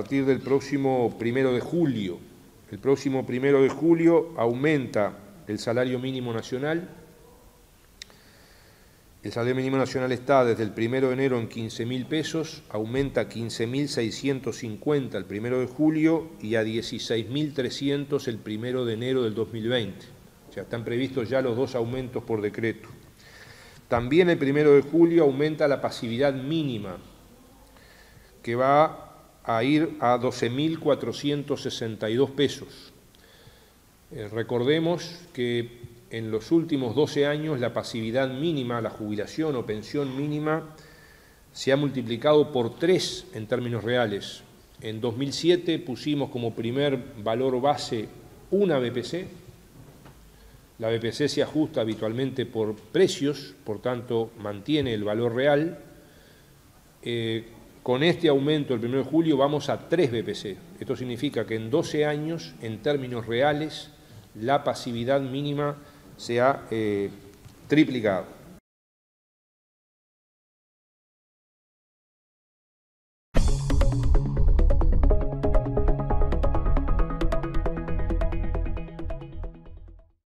A partir del próximo primero de julio, el próximo primero de julio aumenta el salario mínimo nacional. El salario mínimo nacional está desde el primero de enero en 15 mil pesos, aumenta a 15.650 el primero de julio y a 16.300 el primero de enero del 2020. O sea, están previstos ya los dos aumentos por decreto. También el primero de julio aumenta la pasividad mínima, que va a ir a 12.462 pesos. Eh, recordemos que en los últimos 12 años la pasividad mínima, la jubilación o pensión mínima, se ha multiplicado por 3 en términos reales. En 2007 pusimos como primer valor base una BPC. La BPC se ajusta habitualmente por precios, por tanto mantiene el valor real. Eh, con este aumento el 1 de julio vamos a 3 BPC. Esto significa que en 12 años, en términos reales, la pasividad mínima se ha eh, triplicado.